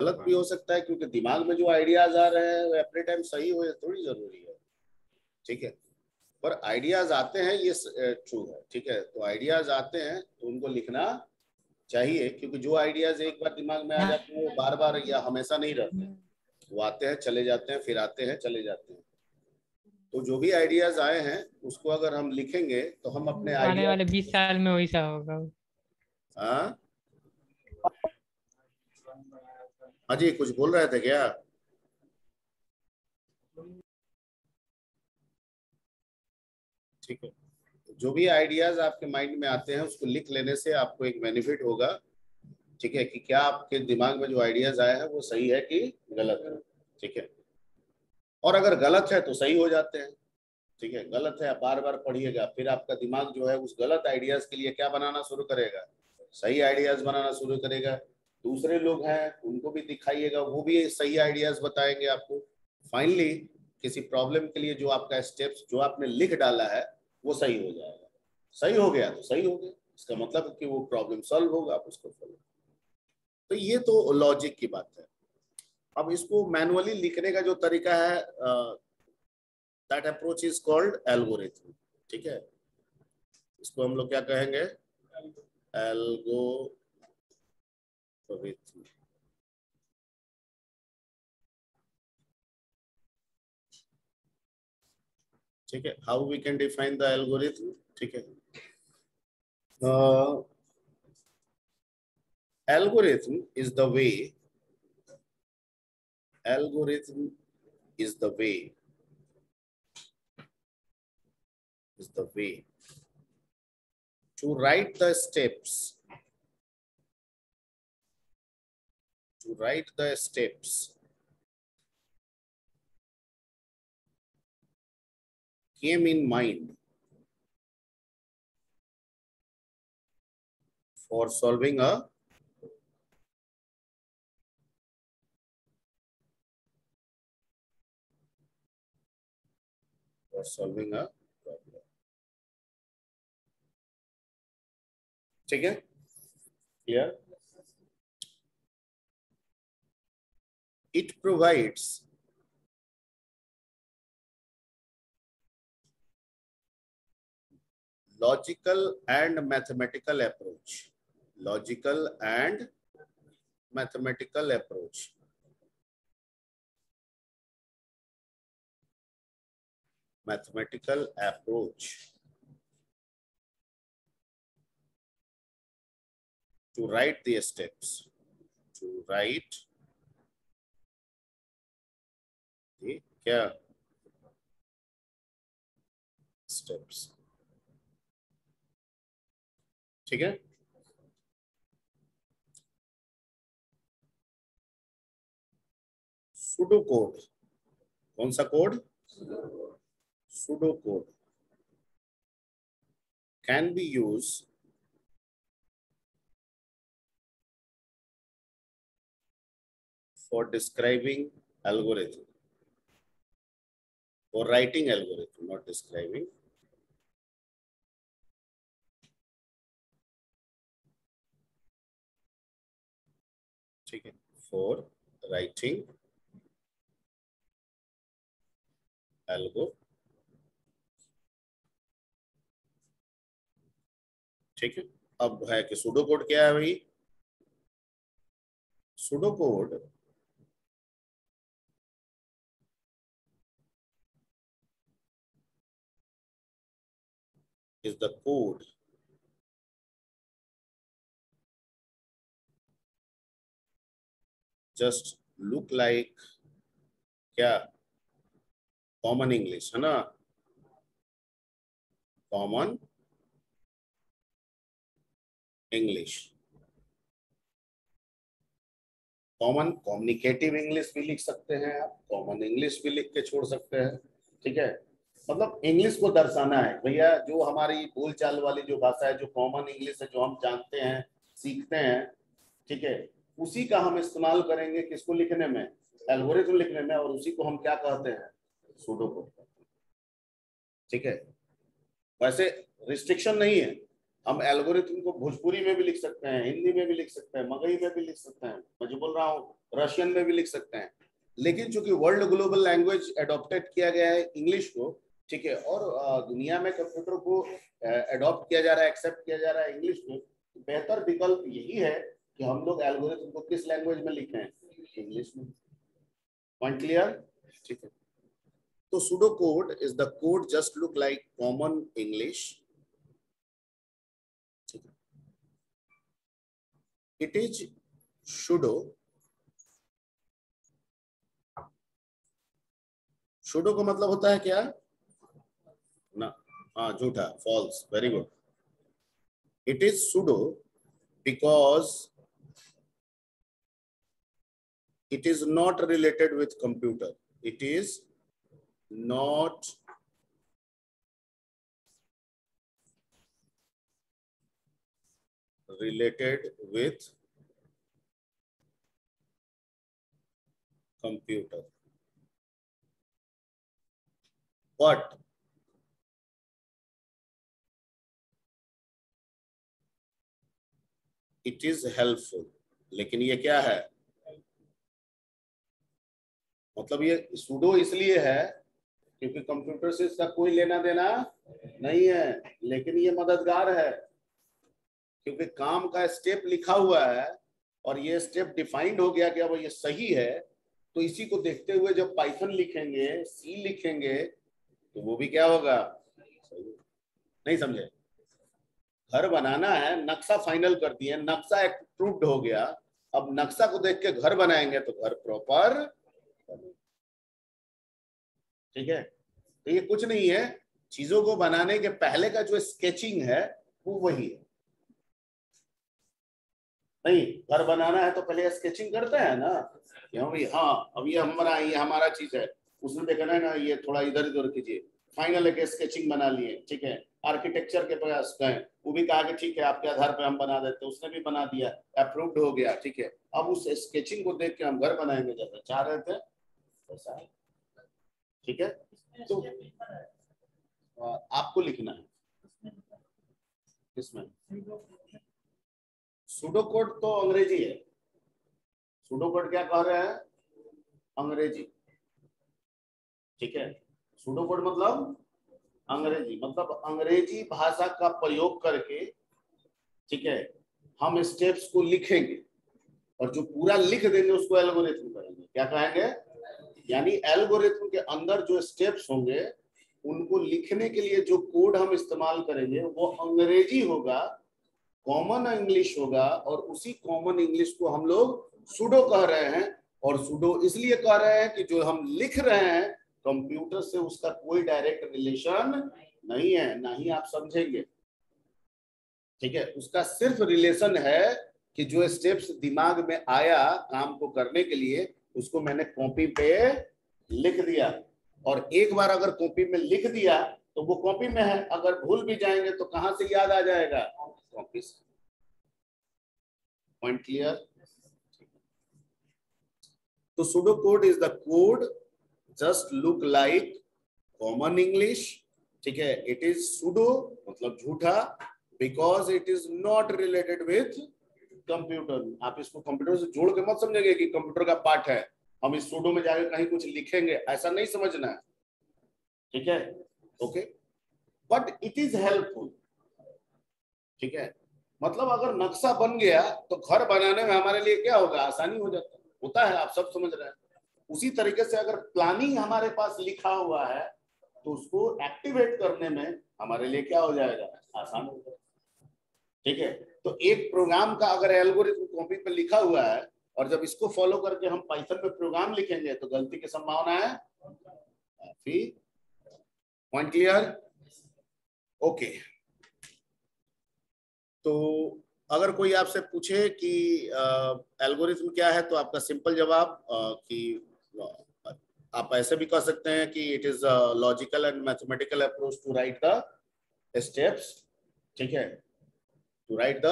गलत भी हो सकता है क्योंकि दिमाग में जो आइडियाज़ आ रहे हैं वो अपने टाइम सही हो थोड़ी ज़रूरी है। ठीक है? पर आइडियाज़ आते हैं ये ट्रू है। ठीक है? तो आइडियाज़ आते हैं तो उनको लिखना चाहिए क्योंकि जो आइडियाज़ एक बार दिमाग में आ जाते हैं वो बार बार या हमेशा नहीं रहते। वो आते हैं चले जाते हैं फिर आते हैं चले जाते हैं। तो जो भी आइडियाज़ आए हैं उसको अगर हम लिखेंगे तो हम अपने आने वाले बीस साल में वैसा होगा। हाँ? हाँ जी, कुछ बोल रहे थे क्या? ठीक है। जो भी आइडियाज़ आपके माइंड में आते हैं, उसको लिख लेने से आपको एक बेनिफिट होगा, ठीक है, कि क्या आपके दिमाग में जो आइडियाज़ आए हैं, वो सही है कि गलत है, ठीक है? और अगर गलत है तो सही हो जाते हैं, ठीक है? गलत है बार बार पढ़िएगा, फिर आपका दिमाग जो है, उस गलत आइडियाज़ के लिए क्या बनाना शुरू करेगा? सही आइडियाज़ बनाना शुरू करेगा। दूसरे लोग हैं, उनको भी दिखाइएगा, वो भी सही आइडियाज़ बताएँगे आपको। फाइनली किसी प्रॉब्लम के लिए जो आपका स्टेप्स जो आपने लिख डाला है, वो सही हो जाएगा। सही हो गया तो सही हो गया। इसका मतलब कि वो प्रॉब्लम सॉल्व होगा, आप उसको फॉलो तो ये तो लॉजिक की बात है। अब इसको मैनुअली लिखने का जो तरीका है that approach is called algorithm ठीक है? इसको हम लोग क्या कहेंगे? एल्गोरिथम ठीक है how we can define the algorithm ठीक है algorithm is the way algorithm is the way is the way to write the steps to write the steps came in mind for solving a for solving a problem. ठीक है clear It provides logical and mathematical approach. Logical and mathematical approach. Mathematical approach. To write the steps, to write थी? क्या? Steps ठीक है? Pseudo code कौन सा code pseudo code can be used for describing algorithm or writing algorithm, not describing. Okay, for writing algorithm. ठीक है अब है कि सुडो कोड क्या है भाई pseudo code is the code. Just look like क्या कॉमन इंग्लिश है ना? Common English common communicative English भी लिख सकते हैं आप कॉमन इंग्लिश भी लिख के छोड़ सकते हैं, ठीक है? मतलब इंग्लिश को दर्शाना है। भैया, जो हमारी बोलचाल वाली जो भाषा है, जो कॉमन इंग्लिश है, जो हम जानते हैं, सीखते हैं, ठीक है, उसी का हम इस्तेमाल करेंगे किसको लिखने में? एल्गोरिथम लिखने में, और उसी को हम क्या कहते हैं? सूडो को। ठीक है? वैसे रिस्ट्रिक्शन नहीं है। हम एल्गोरिथम को भोजपुरी में भी लिख सकते हैं, हिंदी में भी लिख सकते हैं, मगही में भी लिख सकते हैं, मैं जो बोल रहा हूँ रशियन में भी लिख सकते हैं। लेकिन चूँकि वर्ल्ड ग्लोबल लैंग्वेज एडॉप्टेड किया गया है इंग्लिश को ठीक है, और दुनिया में कंप्यूटर को एडॉप्ट किया जा रहा है एक्सेप्ट किया जा रहा है इंग्लिश में तो बेहतर विकल्प यही है कि हम लोग एल्गोरिथम को किस लैंग्वेज में लिखें? इंग्लिश में। पॉइंट क्लियर ठीक है। तो pseudo code is the code just look like common English it is pseudo pseudo का मतलब होता है क्या? हाँ झूठा false very good it is pseudo because it is not related with computer it is not related with computer but it is helpful, लेकिन ये क्या है? मतलब ये सुडो इसलिए है क्योंकि कंप्यूटर से इसका कोई लेना देना नहीं है, लेकिन ये मददगार है। क्योंकि काम का स्टेप लिखा हुआ है और ये स्टेप डिफाइंड हो गया कि अब ये सही है तो इसी को देखते हुए जब पाइथन लिखेंगे सी लिखेंगे तो वो भी क्या होगा? नहीं समझे? घर बनाना है, नक्शा फाइनल कर दिए, नक्शा अप्रूव्ड हो गया। अब नक्शा को देख के घर बनाएँगे तो घर प्रॉपर ठीक है? तो ये कुछ नहीं है। चीज़ों को बनाने के पहले का जो स्केचिंग है, वो वही है। नहीं, घर बनाना है तो पहले स्केचिंग करते हैं ना? भाई हाँ अब ये हमारा ये हमारा चीज़ है। उसने देखा ना ना ये थोड़ा इधर उधर कीजिए। फाइनल एक स्केचिंग बना लिए, ठीक है? आर्किटेक्चर के पास गए वो भी कहा कि ठीक है, आपके आधार पर हम बना देते उसने भी बना दिया अप्रूव्ड हो गया, ठीक है। अब उस स्केचिंग को देख के हम घर बनाएँगे जैसा चाह रहे थे, वैसा ठीक है? तो आपको लिखना है। किसमें? सुडो कोड तो अंग्रेज़ी है। सुडो कोड क्या कह रहे हैं? अंग्रेज़ी। ठीक है? सुडो कोड मतलब अंग्रेज़ी मतलब अंग्रेज़ी भाषा का प्रयोग करके, ठीक है, हम स्टेप्स को लिखेंगे। और जो पूरा लिख देंगे, उसको एल्गोरिथम करेंगे। क्या कहेंगे? यानी एल्गोरिथम के अंदर जो स्टेप्स होंगे, उनको लिखने के लिए जो कोड हम इस्तेमाल करेंगे, वो अंग्रेज़ी होगा कॉमन इंग्लिश होगा, और उसी कॉमन इंग्लिश को हम लोग सुडो कह रहे हैं। और सुडो इसलिए कह रहे हैं कि जो हम लिख रहे हैं कंप्यूटर से उसका कोई डायरेक्ट रिलेशन नहीं है ना ही आप समझेंगे। ठीक है? उसका सिर्फ़ रिलेशन है कि जो स्टेप्स दिमाग में आया काम को करने के लिए उसको मैंने कॉपी पे लिख दिया। और एक बार अगर कॉपी में लिख दिया तो वो कॉपी में है। अगर भूल भी जाएँगे तो कहाँ से याद आ जाएगा? कॉपी से पॉइंट क्लियर तो pseudo code is the code just look like common English ठीक है? इट इज़ सुडो मतलब झूठा because it is not related with computer आप इसको कंप्यूटर से जोड़ के मत समझेंगे कि कंप्यूटर का पार्ट है। हम इस सूडो में जाकर कहीं कुछ लिखेंगे, ऐसा नहीं समझना है। ठीक है? Okay but it is helpful ठीक है? मतलब अगर नक्शा बन गया तो घर बनाने में हमारे लिए क्या होगा? आसानी हो जाता होता है, आप सब समझ रहे हैं। उसी तरीके से अगर प्लानिंग हमारे पास लिखा हुआ है तो उसको एक्टिवेट करने में हमारे लिए क्या हो जाएगा? आसान हो जाएगा। ठीक है? तो एक प्रोग्राम का अगर एल्गोरिथम कॉपी पर लिखा हुआ है, और जब इसको फॉलो करके हम पाइथन पे प्रोग्राम लिखेंगे तो गलती की संभावना है? पॉइंट क्लियर ओके तो अगर कोई आपसे पूछे कि एल्गोरिथम क्या है तो आपका सिंपल जवाब कि आप ऐसे भी कह सकते हैं कि it is logical and mathematical approach to write the steps ठीक है? टू राइट द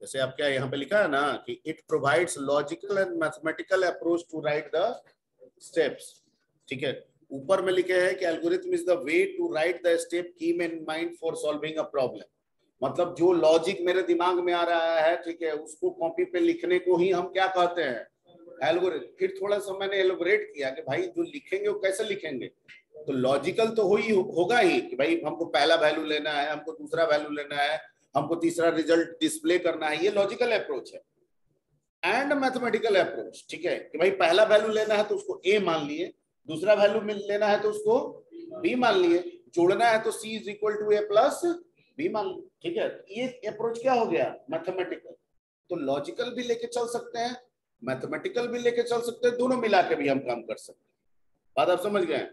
जैसे आप क्या यहाँ पे लिखा है ना कि it provides logical and mathematical approach to write the steps ठीक है? ऊपर में लिखे हैं कि algorithm is the way to write the step keep in mind for solving a problem मतलब जो लॉजिक मेरे दिमाग में आ रहा है, ठीक है, उसको कॉपी पे लिखने को ही हम क्या कहते हैं? एल्गोरिथम फिर थोड़ा सा मैंने एलोबरेट किया कि भाई जो लिखेंगे वो कैसे लिखेंगे? तो लॉजिकल तो हो ही, होगा ही कि भाई हमको पहला वैल्यू लेना है, हमको दूसरा वैल्यू लेना है, हमको तीसरा रिज़ल्ट डिस्प्ले करना है, ये लॉजिकल अप्रोच है। एंड मैथमेटिकल अप्रोच ठीक है? कि भाई पहला वैल्यू लेना है तो उसको ए मान लिए, दूसरा वैल्यू लेना है तो उसको बी मान लिए, जोड़ना है तो C is equal to A plus B मान ठीक है? ये अप्रोच क्या हो गया? मैथमेटिकल तो लॉजिकल भी लेके चल सकते हैं मैथमेटिकल भी लेके चल सकते हैं, दोनों मिला के भी हम काम कर सकते हैं। बात आप समझ गए?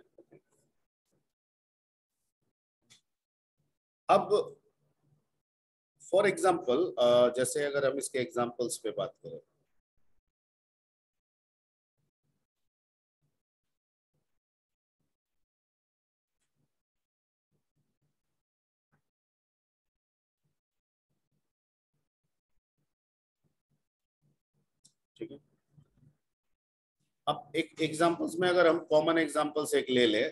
अब फॉर एग्ज़ाम्पल जैसे अगर हम इसके एग्जाम्पल्स पे बात करें ठीक है? अब एक एग्जांपल्स में अगर हम कॉमन एग्जांपल्स एक ले ले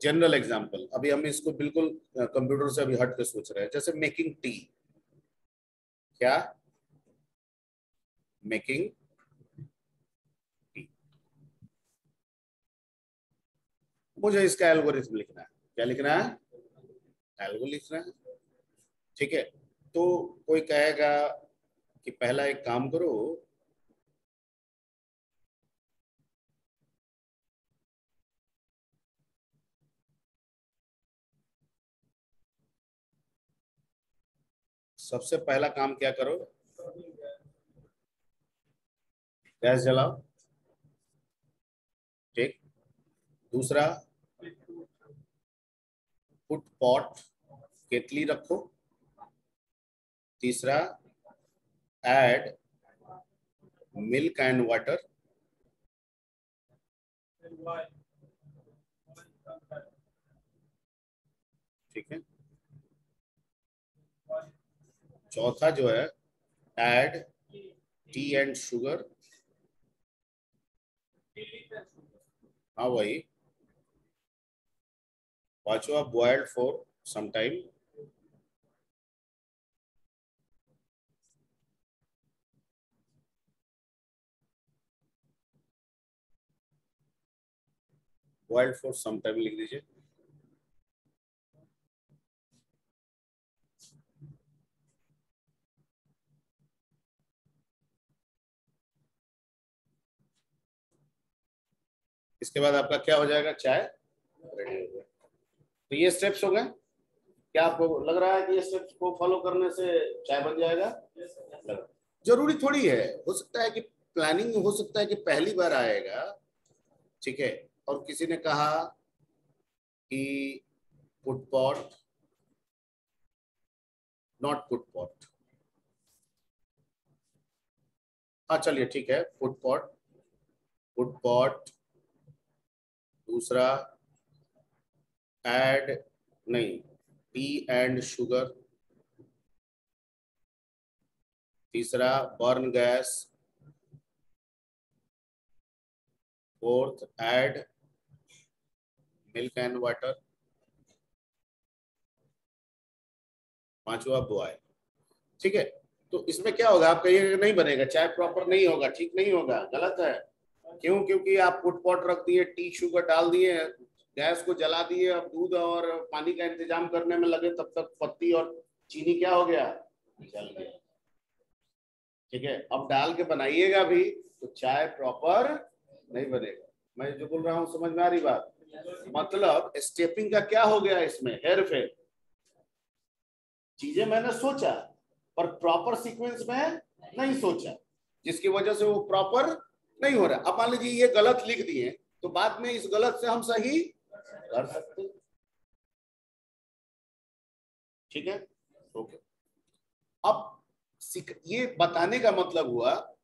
जनरल एग्जांपल अभी हम इसको बिल्कुल कंप्यूटर से अभी हट के सोच रहे हैं। जैसे मेकिंग टी क्या? मेकिंग टी मुझे इसका एल्गोरिथम लिखना है। क्या लिखना है? एल्गो लिखना है। ठीक है? तो कोई कहेगा कि पहला एक काम करो सबसे पहला काम क्या करो? गैस जलाओ। ठीक। दूसरा, फुट पॉट केतली रखो। तीसरा, ऐड मिल्क एंड वाटर। ठीक है। चौथा जो है एड टी एंड शुगर हाँ वही। पांचवा boiled for some time boiled for some time लिख दीजिए। इसके बाद आपका क्या हो जाएगा? चाय। रेडी हो गया। तो ये स्टेप्स हो गए। क्या आपको लग रहा है कि ये स्टेप्स को फॉलो करने से चाय बन जाएगा? ज़रूरी थोड़ी है। हो सकता है कि प्लानिंग हो सकता है कि पहली बार आएगा। ठीक है? और किसी ने कहा कि put pot not put pot हाँ चलिए, ठीक है। पुट पॉट पुट पॉट दूसरा एड नहीं टी एंड शुगर तीसरा burn gas fourth add milk and water पांचवा बॉय ठीक है? तो इसमें क्या होगा? आप कहिएगा नहीं बनेगा चाय प्रॉपर नहीं होगा, ठीक नहीं होगा, गलत है। क्यों? क्योंकि आप फुट पॉट रख दिए टी शुगर डाल दिए, गैस को जला दिए, अब दूध और पानी का इंतज़ाम करने में लगे, तब तक पत्ती और चीनी क्या हो गया? जल गया ठीक है, अब डाल के बनाइएगा भी तो चाय प्रॉपर नहीं बनेगा। मैं जो बोल रहा हूँ, समझ में आ रही बात? मतलब स्टेपिंग का क्या हो गया इसमें? हेर फेर चीज़ें मैंने सोचा, पर प्रॉपर सीक्वेंस में नहीं सोचा, जिसकी वजह से वो प्रॉपर नहीं हो रहा अब मान लीजिए ये गलत लिख दिए तो बाद में इस गलत से हम सही कर सकते ठीक है? ओके। अब ये बताने का मतलब हुआ,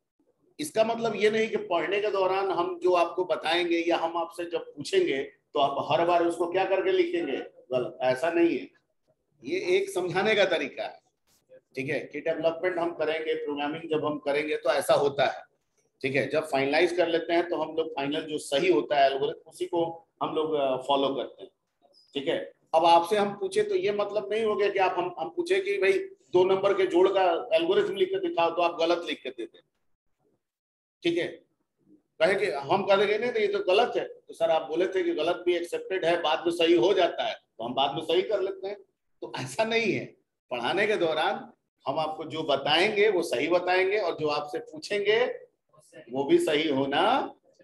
इसका मतलब ये नहीं कि पढ़ने के दौरान हम जो आपको बताएँगे या हम आपसे जब पूछेंगे तो आप हर बार उसको क्या करके लिखेंगे? गलत। ऐसा नहीं है। ये एक समझाने का तरीका है। ठीक है? कि डेवलपमेंट हम करेंगे, प्रोग्रामिंग जब हम करेंगे तो ऐसा होता है। ठीक है, जब फाइनलाइज कर लेते हैं तो हम लोग फाइनल जो सही होता है एल्गोरिथम उसी को हम लोग फॉलो करते हैं। ठीक है? अब आपसे हम पूछे तो ये मतलब नहीं हो गया कि आप हम हम पूछे कि भाई दो नंबर के जोड़ का एल्गोरिथम लिख के दिखाओ तो आप गलत लिख के देते ठीक है? कहे कि हम कहेंगे नहीं तो ये तो गलत है। तो सर आप बोले थे कि गलत भी एक्सेप्टेड है, बाद में सही हो जाता है तो हम बाद में सही कर लेते हैं। तो ऐसा नहीं है। पढ़ाने के दौरान हम आपको जो बताएँगे वो सही बताएँगे और जो आपसे पूछेंगे वो भी सही होना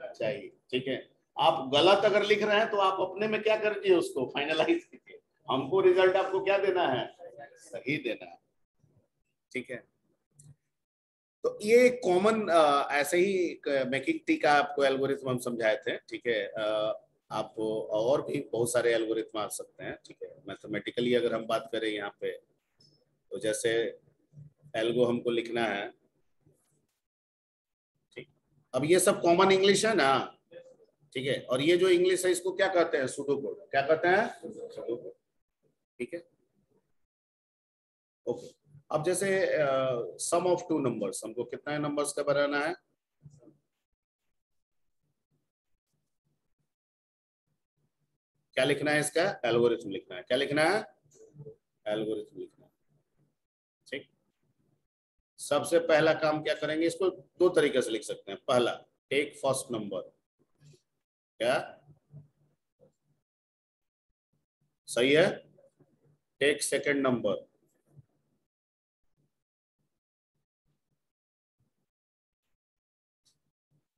चाहिए। ठीक है? आप गलत अगर लिख रहे हैं तो आप अपने में क्या करिए उसको? फाइनलाइज कीजिए। हमको रिज़ल्ट आपको क्या देना है? सही देना है। ठीक है? तो ये कॉमन ऐसे ही मेकिंग टी का आपको एल्गोरिथम हम समझाए थे। ठीक है? आप और भी बहुत सारे एल्गोरिथम आ सकते हैं। ठीक है? मैथमेटिकली अगर हम बात करें यहाँ पे तो जैसे एल्गो हमको लिखना है अब ये सब कॉमन इंग्लिश है ना? ठीक है, और ये जो इंग्लिश है, इसको क्या कहते हैं? सुडो कोड क्या कहते हैं? ठीक है? ओके अब जैसे सम ऑफ़ टू नंबर्स हमको कितना नंबर्स का बनाना है? क्या लिखना है इसका? एल्गोरिथम लिखना है। क्या लिखना है? एल्गोरिथम लिखना है। सबसे पहला काम क्या करेंगे, इसको दो तरीके से लिख सकते हैं। पहला टेक फ़र्स्ट नंबर क्या? सही है? टेक सेकंड नंबर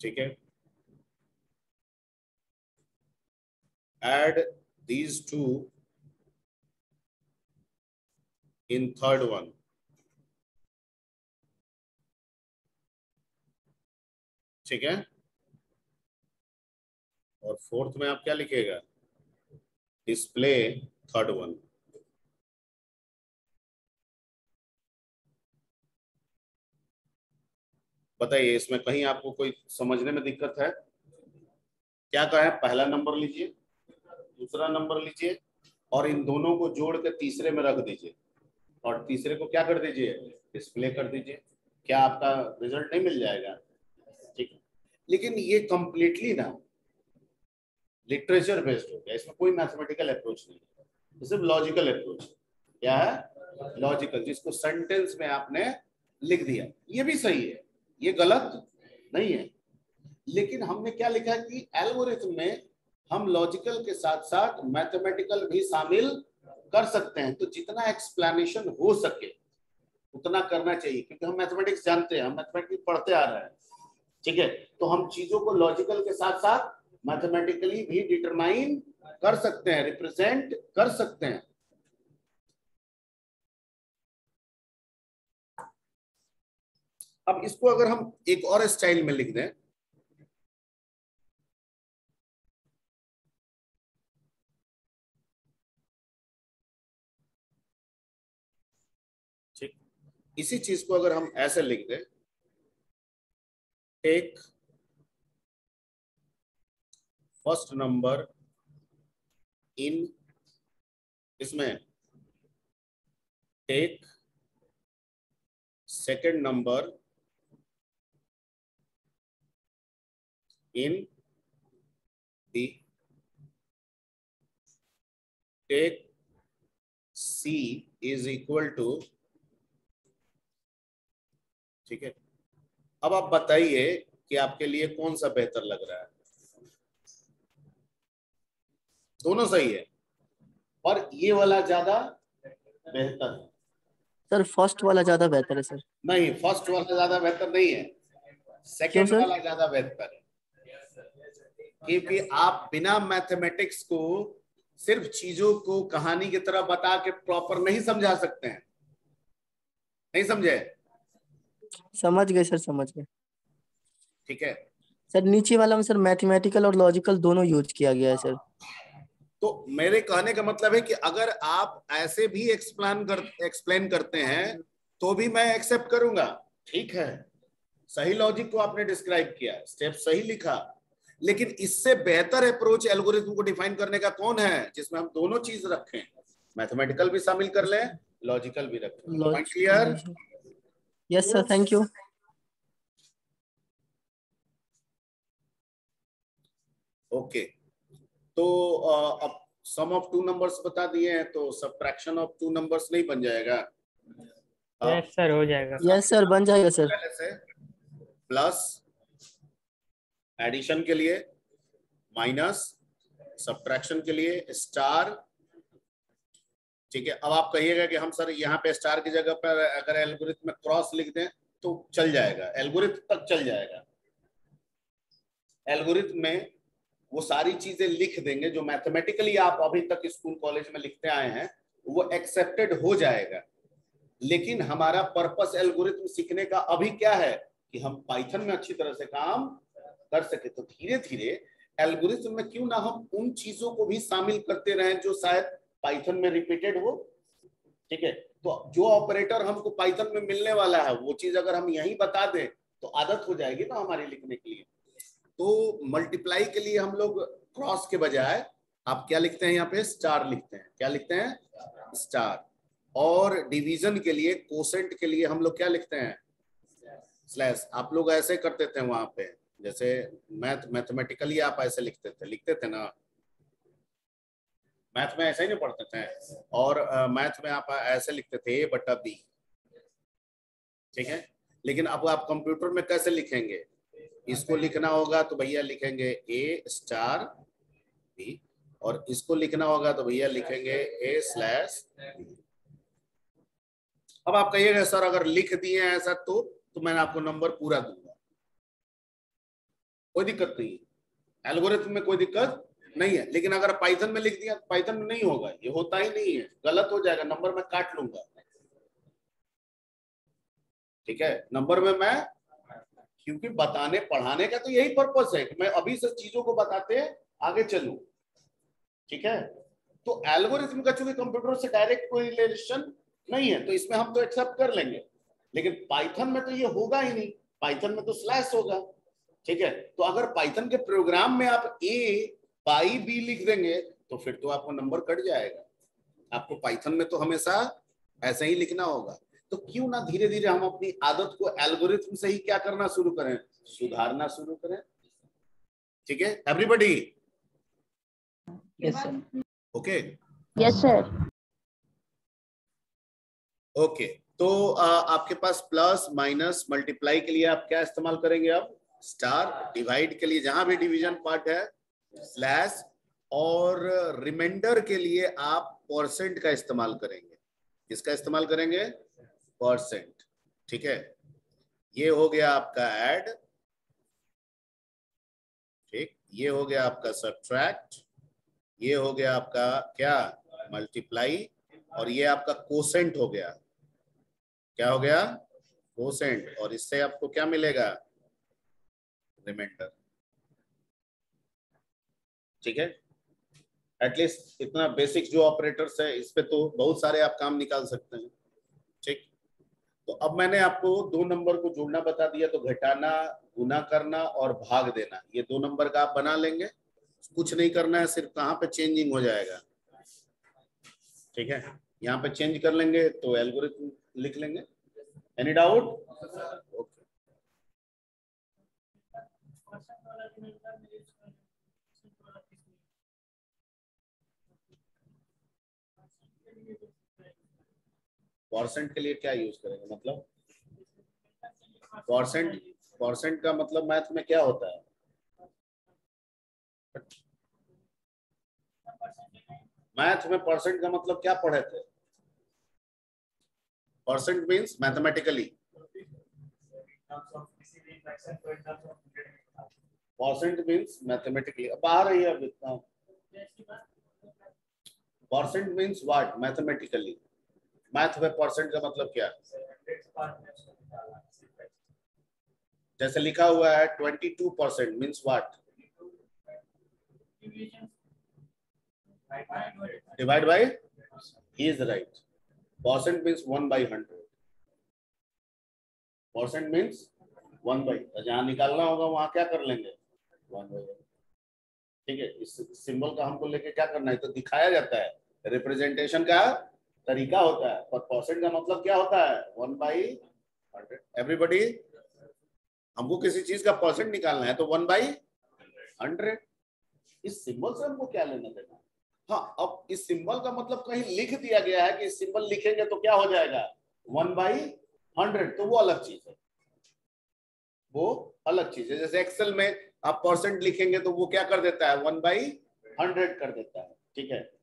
ठीक है? Add these two in third one. ठीक है? और फोर्थ में आप क्या लिखेगा? डिस्प्ले थर्ड वन बताइए, इसमें कहीं आपको कोई समझने में दिक्कत है? क्या कहा है? पहला नंबर लीजिए, दूसरा नंबर लीजिए, और इन दोनों को जोड़ के तीसरे में रख दीजिए। और तीसरे को क्या कर दीजिए? डिस्प्ले कर दीजिए। क्या आपका रिज़ल्ट नहीं मिल जाएगा? लेकिन ये कंप्लीटली ना लिटरेचर बेस्ड हो गया। इसमें कोई मैथमेटिकल अप्रोच नहीं है। सिर्फ़ लॉजिकल अप्रोच क्या है? लॉजिकल जिसको सेंटेंस में आपने लिख दिया। ये भी सही है। ये गलत नहीं है। लेकिन हमने क्या लिखा कि एल्गोरिथम में हम लॉजिकल के साथ साथ मैथमेटिकल भी शामिल कर सकते हैं। तो जितना एक्सप्लेनेशन हो सके, उतना करना चाहिए। क्योंकि हम मैथमेटिक्स जानते हैं। हम मैथमेटिक्स पढ़ते आ रहे हैं। ठीक है? तो हम चीज़ों को लॉजिकल के साथ साथ मैथमेटिकली भी डिटरमाइन कर सकते हैं रिप्रेजेंट कर सकते हैं। अब इसको अगर हम एक और स्टाइल में लिख दें। ठीक। इसी चीज़ को अगर हम ऐसे लिख दें। टेक फ़र्स्ट नंबर इन इसमें take second number in the take C is equal to ठीक है? अब आप बताइए कि आपके लिए कौन सा बेहतर लग रहा है? दोनों सही है। और ये वाला ज़्यादा बेहतर है। सर फ़र्स्ट वाला ज़्यादा बेहतर है सर। नहीं फ़र्स्ट वाला ज़्यादा बेहतर नहीं है। सेकेंड वाला ज़्यादा बेहतर है। क्योंकि आप बिना मैथमेटिक्स को सिर्फ़ चीज़ों को कहानी की तरह बता के प्रॉपर नहीं समझा सकते हैं। नहीं समझे? समझ गए सर समझ गए। ठीक है। सर नीचे वाला में सर मैथमेटिकल और लॉजिकल दोनों यूज़ किया गया है सर। तो मेरे कहने का मतलब है कि अगर आप ऐसे भी एक्सप्लेन कर एक्सप्लेन करते हैं तो भी मैं एक्सेप्ट करूँगा। ठीक है। सही लॉजिक को आपने डिस्क्राइब किया स्टेप सही लिखा। लेकिन इससे बेहतर अप्रोच एल्गोरिथम को डिफाइन करने का कौन है जिसमें हम दोनों चीज़ रखें? मैथमेटिकल भी शामिल कर लें लॉजिकल भी रखें। Clear yes sir thank you okay तो अब सम ऑफ़ टू नंबर्स बता दिए हैं तो सब्ट्रैक्शन ऑफ़ टू नंबर्स नहीं बन जाएगा। यस सर हो जाएगा। यस सर बन जाएगा सर पहले से प्लस एडिशन के लिए माइनस सब्ट्रैक्शन के लिए स्टार ठीक है? अब आप कहिएगा कि हम सर यहाँ पे स्टार की जगह पर अगर एल्गोरिथम में क्रॉस लिख दें तो चल जाएगा। एल्गोरिथम तक चल जाएगा। एल्गोरिथम में वो सारी चीज़ें लिख देंगे, जो मैथमेटिकली आप अभी तक स्कूल कॉलेज में लिखते आए हैं, वो एक्सेप्टेड हो जाएगा। लेकिन हमारा पर्पस एल्गोरिथम सीखने का अभी क्या है कि हम पाइथन में अच्छी तरह से काम कर सके। तो धीरे धीरे एल्गोरिथम में क्यों ना हम उन चीज़ों को भी शामिल करते रहें, जो शायद पाइथन में रिपीटेड हो, ठीक है? तो जो ऑपरेटर हमको पाइथन में मिलने वाला है, वो चीज़ अगर हम यही बता दें तो आदत हो जाएगी ना हमारी लिखने के लिए। तो मल्टीप्लाई के लिए हम लोग क्रॉस के बजाय, आप क्या लिखते हैं यहाँ पे? स्टार लिखते हैं। क्या लिखते हैं? स्टार और डिवीज़न के लिए कोसेंट के लिए हम लोग क्या लिखते हैं? स्लैश आप लोग ऐसे करते थे वहाँ पे, जैसे मैथ मैथमेटिकली आप ऐसे लिखते थे। लिखते थे ना? मैथ में ऐसे ही नहीं पढ़ते थे। और मैथ में आप ऐसे लिखते थे ए बटा बी ठीक है? लेकिन अब आप कंप्यूटर में कैसे लिखेंगे? इसको लिखना होगा तो भैया लिखेंगे ए स्टार बी और इसको लिखना होगा तो भैया लिखेंगे ए स्लैश अब आप कहिएगा, सर, अगर लिख दिए ऐसा तो तो मैं आपको नंबर पूरा दूँगा। कोई दिक्कत नहीं। एल्गोरिथम में कोई दिक्कत नहीं है, लेकिन अगर पाइथन में लिख दिया पाइथन में नहीं होगा, ये होता ही नहीं है, गलत हो जाएगा नंबर में काट लूँगा। ठीक है नंबर में मैं, क्योंकि बताने, पढ़ाने का तो यही पर्पस है कि मैं अभी से चीज़ों को बताते, आगे चलू। ठीक है तो एल्गोरिथम का चूँकि कंप्यूटर से डायरेक्ट कोई रिलेशन नहीं है तो इसमें हम तो एक्सेप्ट कर लेंगे। लेकिन पाइथन में तो ये होगा ही नहीं पाइथन में तो स्लैश होगा। ठीक है तो अगर पाइथन के प्रोग्राम में आप ए बाई बी लिख देंगे तो फिर तो आपको नंबर कट जाएगा। आपको पाइथन में तो हमेशा ऐसा ही लिखना होगा। तो क्यों ना धीरे धीरे हम अपनी आदत को एल्गोरिथम से ही क्या करना शुरू करें? सुधारना शुरू करें। ठीक है? Everybody yes okay yes sir okay तो आ, आपके पास प्लस माइनस मल्टीप्लाई के लिए आप क्या इस्तेमाल करेंगे अब? स्टार डिवाइड के लिए जहाँ भी डिवीज़न पार्ट है स्लैश और रिमाइंडर के लिए आप परसेंट का इस्तेमाल करेंगे। किसका इस्तेमाल करेंगे? परसेंट ठीक है? ये हो गया आपका ऐड ठीक? ये हो गया आपका सब्ट्रैक्ट ये हो गया आपका क्या? मल्टीप्लाई और ये आपका कोसेंट हो गया। क्या हो गया? कोसेंट और इससे आपको क्या मिलेगा? रिमाइंडर ठीक है? एटलीस्ट इतना बेसिक जो ऑपरेटर्स है इस पे तो बहुत सारे आप काम निकाल सकते हैं। ठीक? तो अब मैंने आपको दो नंबर को जोड़ना बता दिया तो घटाना गुना करना और भाग देना। ये दो नंबर का आप बना लेंगे। कुछ नहीं करना है सिर्फ़ कहाँ पे चेंजिंग हो जाएगा। ठीक है? यहाँ पे चेंज कर लेंगे तो एल्गोरिथम लिख लेंगे। एनी डाउट ओके परसेंट के लिए क्या यूज़ करेंगे? मतलब परसेंट परसेंट का मतलब मैथ में क्या होता है? मैथ में परसेंट का मतलब क्या पढ़े थे? Percent means mathematically percent means mathematically अब आ रही है अब इतना। Percent means what mathematically math में परसेंट का मतलब क्या? जैसे लिखा हुआ है twenty two percent means what divide by is right percent means one by hundred percent means one by जहाँ निकालना होगा, वहाँ क्या कर लेंगे? ठीक है, इस सिंबल का हमको लेके क्या करना है? तो दिखाया जाता है। रिप्रेजेंटेशन का तरीका होता है। पर परसेंट का मतलब क्या होता है? वन बाई हंड्रेड एवरीबडी हमको किसी चीज़ का परसेंट निकालना है तो वन बाई हंड्रेड इस सिंबल से हमको क्या लेना देना हाँ? अब इस सिंबल का मतलब कहीं लिख दिया गया है कि इस सिंबल लिखेंगे तो क्या हो जाएगा? वन बाई हंड्रेड तो वो अलग चीज़ है। वो अलग चीज़ है। जैसे एक्सेल में आप परसेंट लिखेंगे तो वो क्या कर देता है? वन बाई हंड्रेड कर देता है। ठीक है?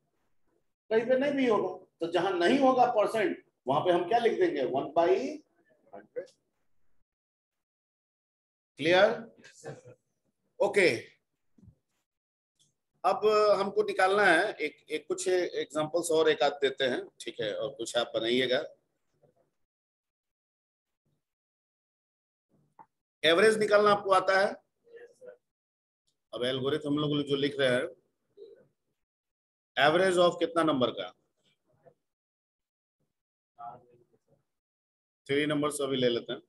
कहीं पे नहीं भी होगा। तो जहाँ नहीं होगा परसेंट वहाँ पे हम क्या लिख देंगे? One by hundred. Clear okay अब हमको निकालना है। एक एक कुछ एग्जांपल्स और एक आध देते हैं। ठीक है और कुछ आप बनाइएगा। एवरेज निकालना आपको आता है। अब एल्गोरिथम हम लोग जो लिख रहे हैं एवरेज ऑफ़ कितना नंबर का? थ्री नंबर अभी ले लेते हैं।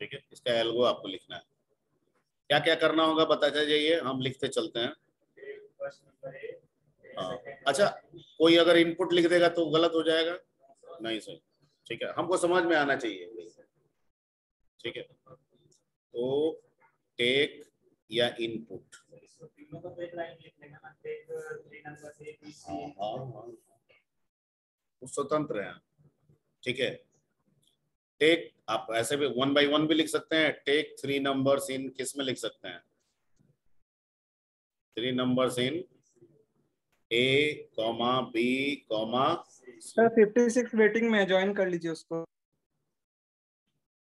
ठीक है, इसका एल्गो आपको लिखना है। क्या क्या करना होगा बताते जाइए, हम लिखते चलते हैं। हाँ। अच्छा कोई अगर इनपुट लिख देगा तो गलत हो जाएगा? नहीं सही ठीक है, हमको समझ में आना चाहिए। ठीक है। तो टेक या इनपुट स्वतंत्र है। ठीक है। टेक आप ऐसे भी वन बाई वन भी लिख सकते हैं। टेक थ्री नंबर्स इन किसमें लिख सकते हैं? Three numbers in A comma B comma sir fifty six waiting में ज्वाइन कर लीजिए उसको।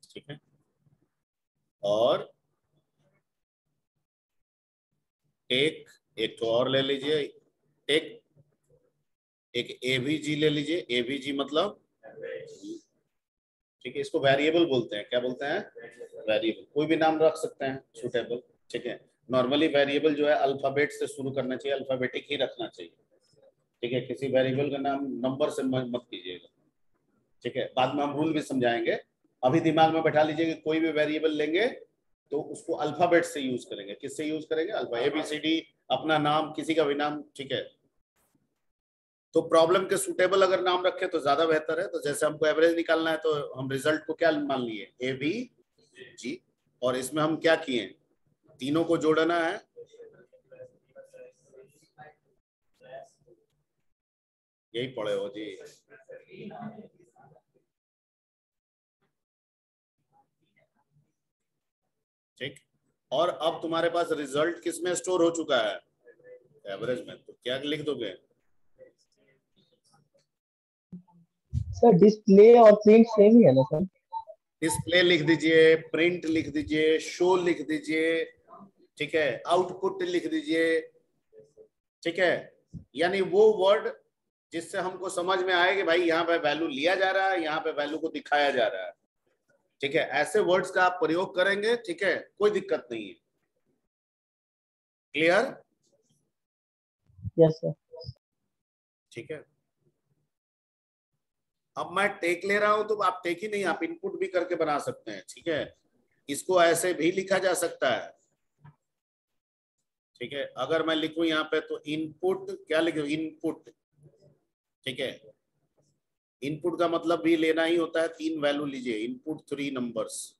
ठीक है। और एक एक तो और ले लीजिए, एक एक एवीजी ले लीजिए। एवीजी मतलब ठीक है, इसको वेरिएबल बोलते हैं। क्या बोलते हैं? वेरिएबल कोई भी नाम रख सकते हैं सुटेबल ठीक है? नॉर्मली वेरिएबल जो है अल्फ़ाबेट से शुरू करना चाहिए अल्फाबेटिक ही रखना चाहिए। ठीक है? किसी वेरिएबल का नाम नंबर से मत कीजिएगा। ठीक है? बाद में हम रूल भी समझाएँगे। अभी दिमाग में बैठा लीजिए कि कोई भी वेरिएबल लेंगे तो उसको अल्फ़ाबेट से यूज़ करेंगे। किससे यूज़ करेंगे? अल्फ़ा एबीसीडी अपना नाम, किसी का भी नाम, ठीक है? तो प्रॉब्लम के सुटेबल अगर नाम रखे तो ज़्यादा बेहतर है। तो जैसे हमको एवरेज निकालना है तो हम रिज़ल्ट को क्या मान लिए? ए बी जी और इसमें हम क्या किए? तीनों को जोड़ना है। यही पढ़े हो जी ठीक और अब तुम्हारे पास रिज़ल्ट किसमें स्टोर हो चुका है? एवरेज में। तो क्या लिख दोगे? सर डिस्प्ले और प्रिंट सेम ही है ना सर डिस्प्ले लिख दीजिए प्रिंट लिख दीजिए शो लिख दीजिए ठीक है? आउटपुट लिख दीजिए ठीक है? यानी वो वर्ड जिससे हमको समझ में आए कि भाई यहाँ पे वैल्यू लिया जा रहा है यहाँ पे वैल्यू को दिखाया जा रहा है। ठीक है? ऐसे वर्ड्स का आप प्रयोग करेंगे ठीक है? कोई दिक्कत नहीं है। क्लियर यस सर ठीक है? अब मैं टेक ले रहा हूँ तो आप टेक ही नहीं आप इनपुट भी करके बना सकते हैं ठीक है? इसको ऐसे भी लिखा जा सकता है। ठीक है? अगर मैं लिखूं यहाँ पे तो इनपुट क्या लिखू? इनपुट ठीक है? इनपुट का मतलब भी लेना ही होता है, तीन वैल्यू लीजिए, input three numbers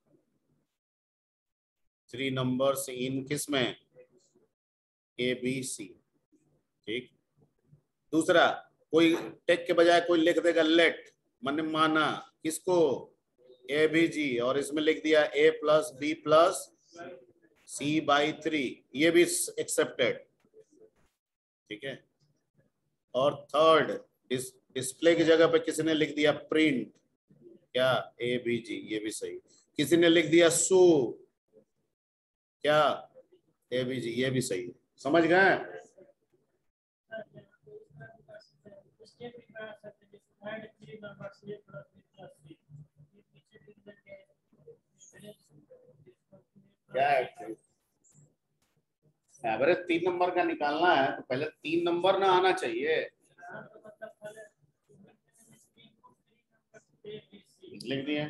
three numbers in किसमें? ए बी सी ठीक? दूसरा, कोई टेक के बजाय कोई लिख देगा लेट मन माना, किसको? ए बी जी और इसमें लिख दिया A plus B plus C by three ये भी एक्सेप्टेड ठीक है? और थर्ड डिस, डिस्प्ले की जगह पे किसी ने लिख दिया प्रिंट क्या? ए बी जी ये भी सही। किसी ने लिख दिया सू क्या? ए बी जी ये भी सही। समझ गए क्या एवरेज तीन नंबर का निकालना है तो पहले तीन नंबर ना आना चाहिए। लिख दिए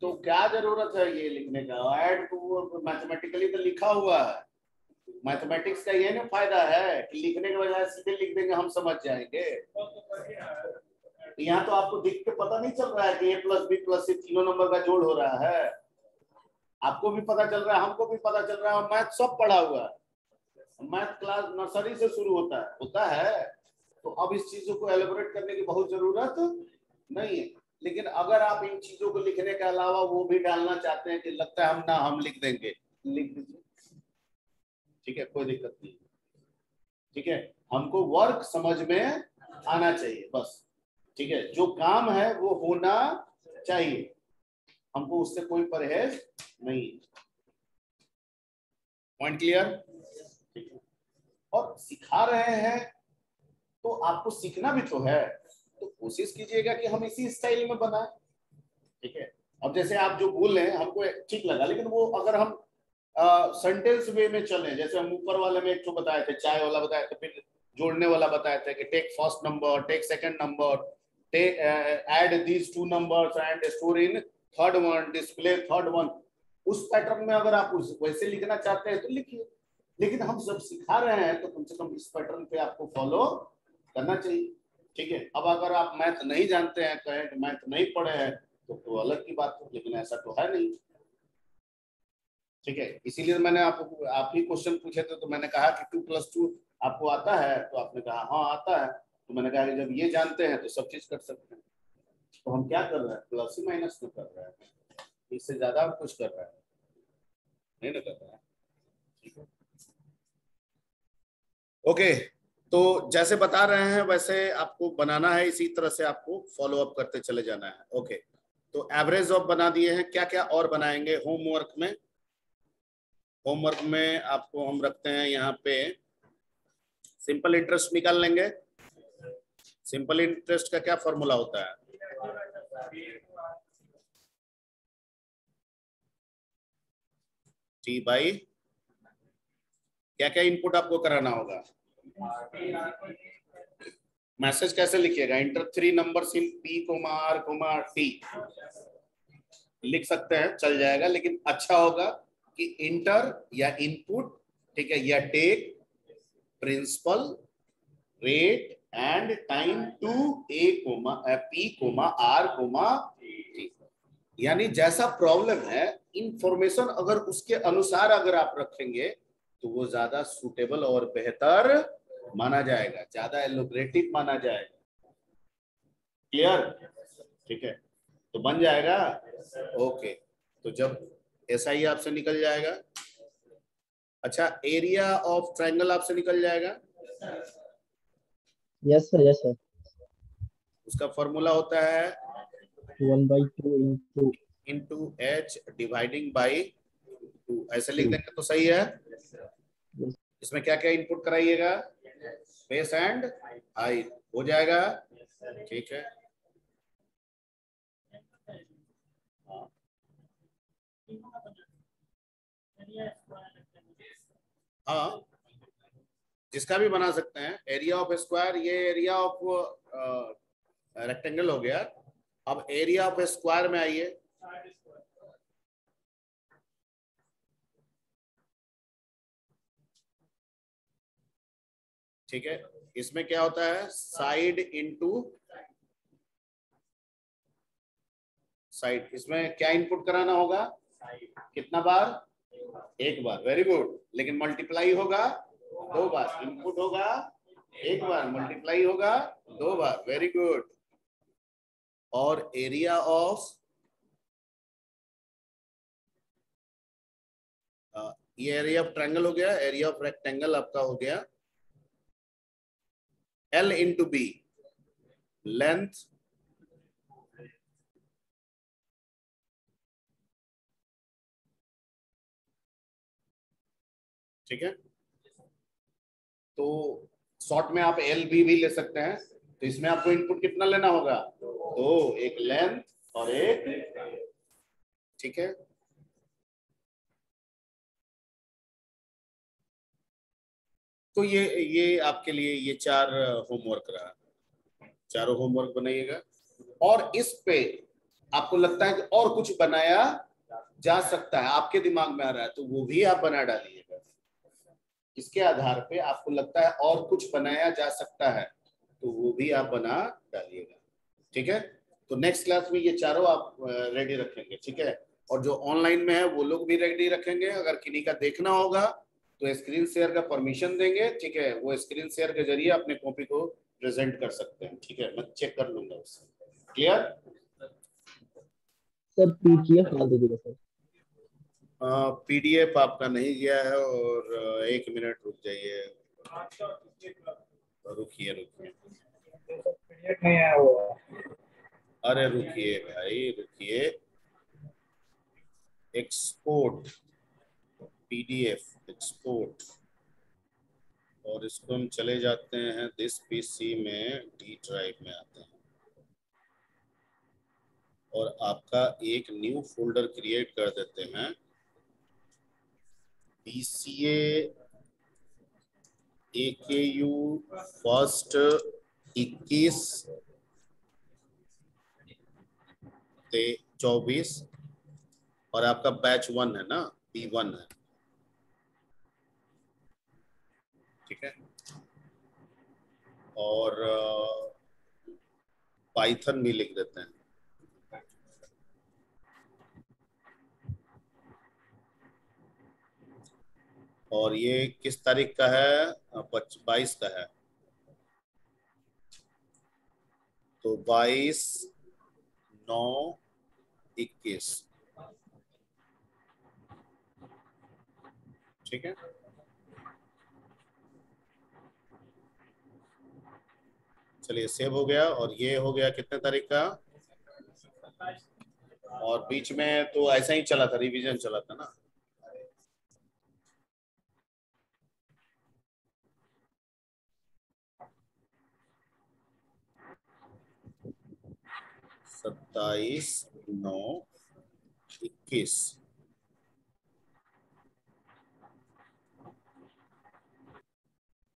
तो क्या ज़रूरत है ये लिखने का? ऐड मैथमेटिकली तो लिखा हुआ है। मैथमेटिक्स का ये ना फ़ायदा है कि लिखने के बजाय सीधे लिख देंगे, हम समझ जाएँगे। यहाँ तो आपको दिख के पता नहीं चल रहा है कि A plus B plus C तीनों नंबर का जोड़ हो रहा है। आपको भी पता चल रहा है, हमको भी पता चल रहा है मैथ सब पढ़ा हुआ है। मैथ क्लास नर्सरी से शुरू होता है। होता है तो अब इस चीज़ों को एलिब्रेट करने की बहुत ज़रूरत नहीं है। लेकिन अगर आप इन चीज़ों को लिखने के अलावा वो भी डालना चाहते हैं कि लगता है हम ना, हम लिख देंगे, लिख दीजिए। ठीक है, कोई दिक्कत नहीं। ठीक है, हमको वर्क समझ में आना चाहिए, बस। ठीक है, जो काम है वो होना चाहिए। हमको उससे कोई परहेज नहीं पॉइंट क्लियर और सिखा रहे हैं तो आपको सीखना भी तो है। तो कोशिश कीजिएगा कि हम इसी स्टाइल में बनाए। ठीक है? अब जैसे आप जो बोल रहे हैं, हमको ठीक लगा, लेकिन वो अगर हम सेंटेंस वे में चले, जैसे हम ऊपर वाले में एक तो बताए थे चाय वाला बताए थे, फिर जोड़ने वाला बताए थे कि take first number take second number add these two numbers and store in third one display third one उस पैटर्न में अगर आप उस, वैसे लिखना चाहते हैं तो लिखिए। लेकिन हम सब सिखा रहे हैं तो कम से कम इस पैटर्न पे आपको फॉलो करना चाहिए। ठीक है? अब अगर आप मैथ नहीं जानते हैं कहें मैथ नहीं पढ़े हैं तो, तो अलग की बात है लेकिन ऐसा तो है नहीं। ठीक है? इसीलिए मैंने आपको आप ही क्वेश्चन पूछे थे तो मैंने कहा कि टू प्लस टू आपको आता है तो आपने कहा हाँ आता है। तो मैंने कहा कि जब ये जानते हैं तो सब चीज़ कर सकते हैं। तो हम क्या कर रहे हैं? प्लस ही माइनस में कर रहे हैं। इससे ज़्यादा कुछ कर रहे हैं। नहीं ना कर रहे हैं? ठीक है? ओके तो जैसे बता रहे हैं वैसे आपको बनाना है, इसी तरह से आपको फॉलो अप करते चले जाना है। ओके तो एवरेज ऑफ़ बना दिए हैं क्या क्या और बनाएँगे होमवर्क में? होमवर्क में आपको हम रखते हैं यहाँ पे सिंपल इंटरेस्ट निकाल लेंगे। सिंपल इंटरेस्ट का क्या फॉर्मूला होता है? टी बाई क्या क्या इनपुट आपको कराना होगा? मैसेज कैसे लिखिएगा? Enter three number in P comma R comma T लिख सकते हैं, चल जाएगा, लेकिन अच्छा होगा कि इंटर या इनपुट ठीक है, या take principal rate and time to A comma P comma R comma T यानी जैसा प्रॉब्लम है इंफॉर्मेशन अगर उसके अनुसार अगर आप रखेंगे तो वो ज़्यादा सुटेबल और बेहतर माना जाएगा ज़्यादा एलोग्रेटिव माना जाएगा। क्लियर ठीक है। तो बन जाएगा? ओके तो जब ऐसा ही आपसे निकल जाएगा अच्छा एरिया ऑफ़ ट्राइंगल आपसे निकल जाएगा? यस सर यस सर उसका फॉर्मूला होता है? One by two into into H dividing by two ऐसे लिख देंगे तो सही है। इसमें क्या क्या इनपुट कराइएगा? बेस एंड हाइट हो जाएगा। ठीक है। हाँ। जिसका भी बना सकते हैं। एरिया ऑफ़ स्क्वायर ये एरिया ऑफ़ रेक्टेंगल हो गया। अब एरिया ऑफ़ स्क्वायर में आइए। ठीक है? इसमें क्या होता है? साइड इनटू साइड इसमें क्या इनपुट कराना होगा? कितना बार? एक बार. वेरी गुड लेकिन मल्टीप्लाई होगा दो बार. इनपुट होगा एक बार. मल्टीप्लाई होगा दो बार. वेरी गुड और एरिया ऑफ़ ये एरिया ऑफ़ ट्रायंगल हो गया. एरिया ऑफ़ रेक्टेंगल आपका हो गया. L into B, length. ठीक है? तो शॉर्ट में आप एल बी भी ले सकते हैं। तो इसमें आपको इनपुट कितना लेना होगा? तो एक लेंथ और एक ठीक है? तो ये ये आपके लिए ये चार होमवर्क रहा। चारों होमवर्क बनाइएगा। और इस पे आपको लगता है कि और कुछ बनाया जा सकता है, आपके दिमाग में आ रहा है तो वो भी आप बना डालिएगा। इसके आधार पे आपको लगता है और कुछ बनाया जा सकता है तो वो भी आप बना डालिएगा। ठीक है? तो नेक्स्ट क्लास में ये चारों आप रेडी रखेंगे, ठीक है? और जो ऑनलाइन में है, वो लोग भी रेडी रखेंगे। अगर किन्हीं का देखना होगा तो स्क्रीन शेयर का परमिशन देंगे ठीक है? वो स्क्रीन शेयर के ज़रिए अपने कॉपी को प्रेजेंट कर सकते हैं ठीक है? मैं चेक कर लूँगा उससे। क्लियर सर पीडीएफ डाल दीजिएगा सर। पीडीएफ आपका नहीं गया है और एक मिनट रुक जाइए। रुकिए रुकिए। नहीं आया वो अरे रुकिए भाई रुकिए। एक्सपोर्ट पीडीएफ एक्सपोर्ट और इसको हम चले जाते हैं दिस पीसी में डी ड्राइव में आते हैं। और आपका एक न्यू फोल्डर क्रिएट कर देते हैं। बीसीए ए के यू फ़र्स्ट इक्कीस चौबीस। और आपका बैच वन है ना बी वन है। ठीक है? और पाइथन भी लिख देते हैं। और ये किस तारीख का है? बाईस का है। तो बाईस, नौ, इक्कीस। ठीक है? चलिए सेव हो गया और ये हो गया कितने तारीख का? और बीच में तो ऐसा ही चला था रिवीजन चला था ना? सत्ताईस, नौ, इक्कीस।